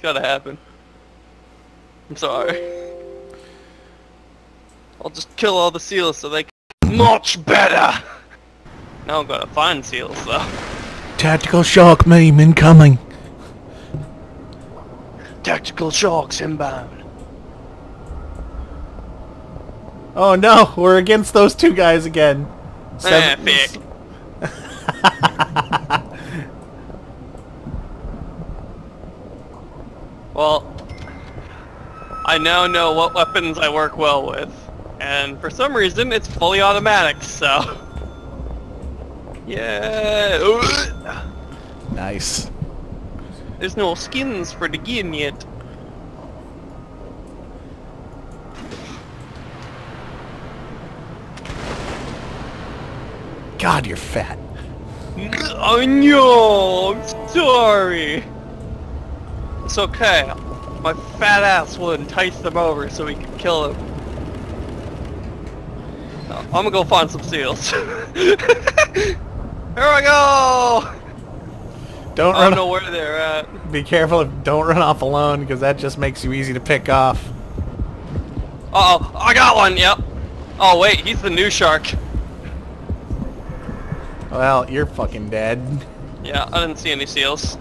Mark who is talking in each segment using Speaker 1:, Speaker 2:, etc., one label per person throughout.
Speaker 1: It's gotta happen. I'm sorry. I'll just kill all the seals so they can... Much better! Now I'm gonna find seals though.
Speaker 2: Tactical shark meme incoming.
Speaker 1: Tactical sharks inbound.
Speaker 2: Oh no, we're against those two guys again.
Speaker 1: Eh,
Speaker 2: Seven-
Speaker 1: fick. Well, I now know what weapons I work well with. And for some reason, it's fully automatic, so... Yeah.
Speaker 2: nice.
Speaker 1: There's no skins for the game yet.
Speaker 2: God, you're fat.
Speaker 1: Oh no! I'm sorry! It's okay. My fat ass will entice them over so we can kill them. I'm gonna go find some seals. Here I go!
Speaker 2: Don't
Speaker 1: I
Speaker 2: run.
Speaker 1: don't know where they're at.
Speaker 2: Be careful. If, don't run off alone, because that just makes you easy to pick off.
Speaker 1: Uh oh, I got one, yep. Oh wait, he's the new shark.
Speaker 2: Well, you're fucking dead.
Speaker 1: Yeah, I didn't see any seals.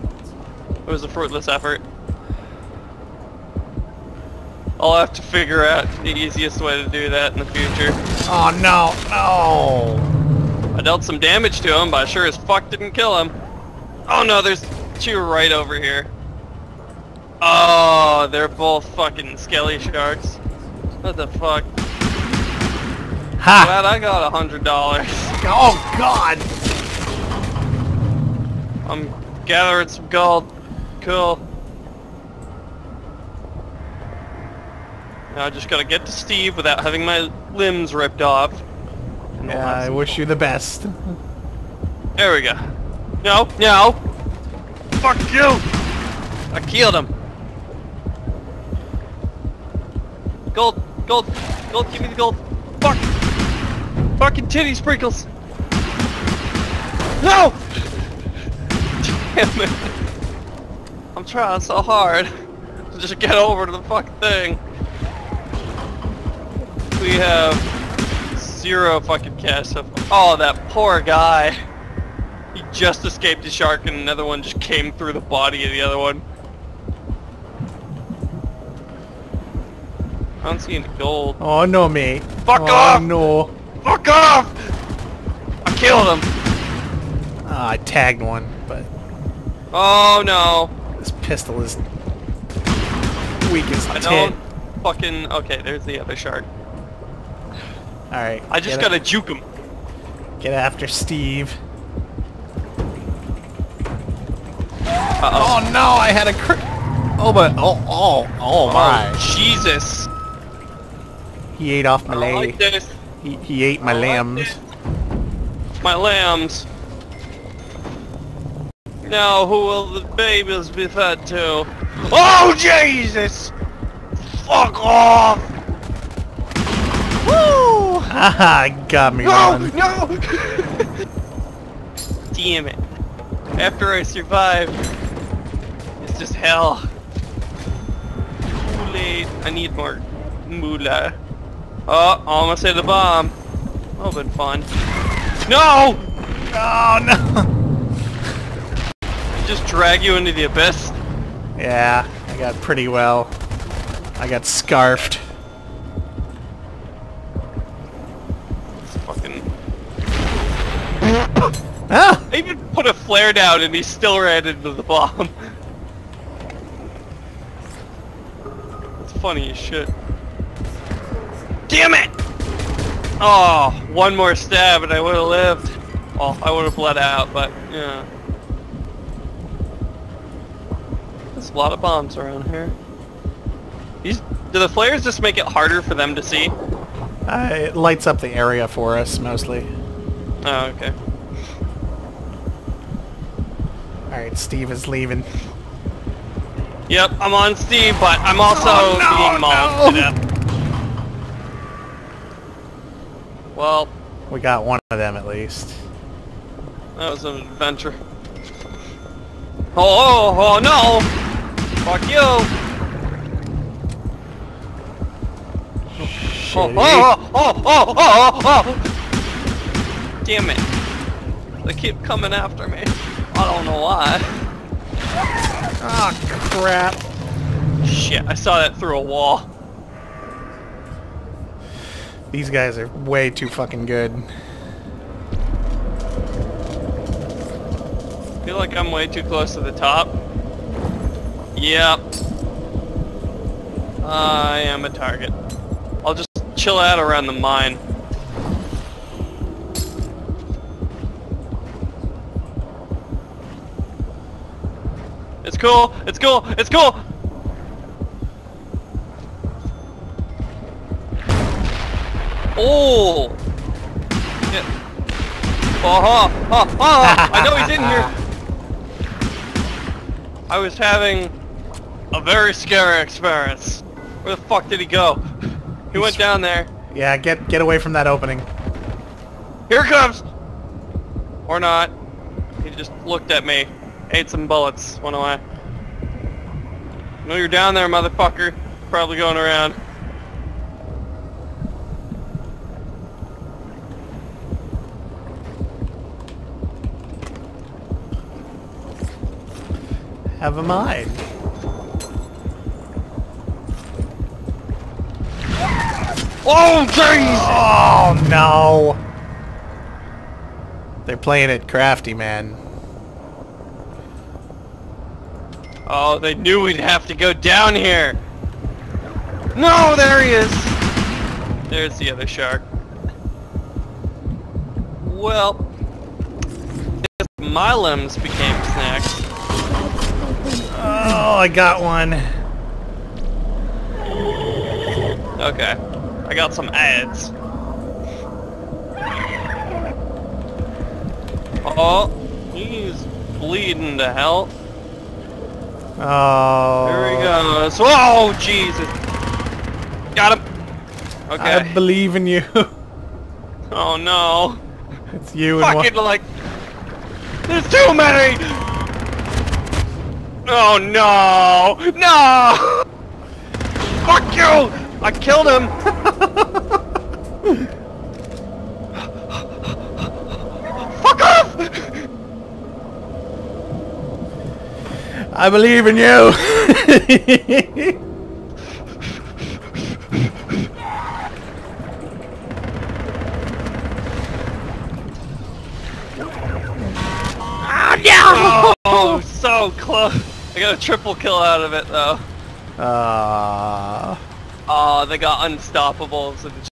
Speaker 1: It was a fruitless effort. I'll have to figure out the easiest way to do that in the future.
Speaker 2: Oh no, no.
Speaker 1: I dealt some damage to him, but I sure as fuck didn't kill him. Oh no, there's two right over here. Oh, they're both fucking skelly sharks. What the fuck?
Speaker 2: Ha!
Speaker 1: Glad I got a hundred dollars.
Speaker 2: Oh God!
Speaker 1: I'm gathering some gold. Cool. Now I just gotta get to Steve without having my limbs ripped off. And I'll
Speaker 2: Yeah, I wish you the best.
Speaker 1: There we go. No, no! Fuck you! I killed him. Gold, gold, gold, give me the gold. Fuck! Fucking titty sprinkles! No! Damn it. I'm trying so hard to just get over to the fucking thing. We have zero fucking cash so far. Oh, that poor guy. He just escaped a shark and another one just came through the body of the other one. I don't see any gold.
Speaker 2: Oh no, mate.
Speaker 1: Fuck
Speaker 2: oh,
Speaker 1: off!
Speaker 2: no.
Speaker 1: Fuck off! I killed him!
Speaker 2: Ah, I tagged one, but
Speaker 1: Oh no!
Speaker 2: this pistol is weak as
Speaker 1: I
Speaker 2: tit.
Speaker 1: don't fucking... Okay, there's the other shark.
Speaker 2: Alright.
Speaker 1: I just gotta
Speaker 2: a-
Speaker 1: juke him.
Speaker 2: get after Steve.
Speaker 1: Uh-oh.
Speaker 2: Oh no, I had a cr- Oh, but oh, oh, oh my!
Speaker 1: Oh, Jesus!
Speaker 2: He ate off my
Speaker 1: I
Speaker 2: leg.
Speaker 1: like.
Speaker 2: He, he ate my
Speaker 1: I don't like My lambs. Now, who will the babies be fed to? Oh, Jesus! Fuck off! Woo!
Speaker 2: Haha, got me
Speaker 1: No!
Speaker 2: one.
Speaker 1: No! Damn it. After I survive, it's just hell. Too late. I need more moolah. Oh, almost hit the bomb. That would've been fun. No!
Speaker 2: Oh no!
Speaker 1: Just drag you into the abyss.
Speaker 2: Yeah, I got pretty well. I got scarfed. Ah!
Speaker 1: I even put a flare down and he still ran into the bomb. It's funny as shit. Damn it! Oh, one more stab and I would have lived. Well, I would have bled out, but yeah. There's a lot of bombs around here. These, do the flares just make it harder for them to see?
Speaker 2: Uh, it lights up the area for us mostly.
Speaker 1: Oh, okay.
Speaker 2: Alright, Steve is leaving.
Speaker 1: Yep, I'm on Steve, but I'm also
Speaker 2: Oh, no,
Speaker 1: being mauled
Speaker 2: no.
Speaker 1: to death. Well,
Speaker 2: We got one of them at least.
Speaker 1: that was an adventure. Oh, oh, oh no! Fuck you! Oh,
Speaker 2: Shitty.
Speaker 1: oh, oh, oh, oh, oh, oh! oh! Damn it. They keep coming after me. I don't know why.
Speaker 2: Oh, crap.
Speaker 1: Shit, I saw that through a wall.
Speaker 2: These guys are way too fucking good.
Speaker 1: feel like I'm way too close to the top. Yep. I am a target. I'll just chill out around the mine. It's cool, it's cool, it's cool! Oh! Yeah. Oh, ha, ha, ha. I know he's in here. I was having a very scary experience. Where the fuck did he go? He went down there.
Speaker 2: Yeah, get get away from that opening.
Speaker 1: Here it comes! Or not. He just looked at me. Ate some bullets. Went away. know you're down there, motherfucker. Probably going around.
Speaker 2: Have a mind.
Speaker 1: Oh, jeez!
Speaker 2: Oh no! They're playing it crafty, man.
Speaker 1: Oh, they knew we'd have to go down here. No, there he is. There's the other shark. Well, my limbs became snacks.
Speaker 2: Oh, I got one.
Speaker 1: Okay, I got some ads. Oh, he's bleeding to hell.
Speaker 2: Oh.
Speaker 1: There he goes. Oh, Jesus. Got him. Okay.
Speaker 2: I believe in you.
Speaker 1: Oh no.
Speaker 2: it's you and
Speaker 1: Fucking
Speaker 2: one.
Speaker 1: like. There's too many! Oh no! No! Fuck you! I killed him!
Speaker 2: I believe in you.
Speaker 1: Oh, so close. I got a triple kill out of it though.
Speaker 2: Ah.
Speaker 1: Oh, they got unstoppables and